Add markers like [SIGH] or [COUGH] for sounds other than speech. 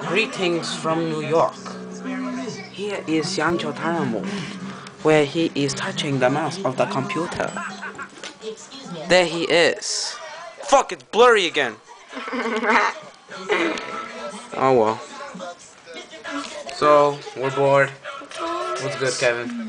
Greetings from New York. Here is Yancho Taramo, where he is touching the mouse of the computer. There he is. Fuck, it's blurry again. [LAUGHS] oh well. So, we're bored. What's good, Kevin?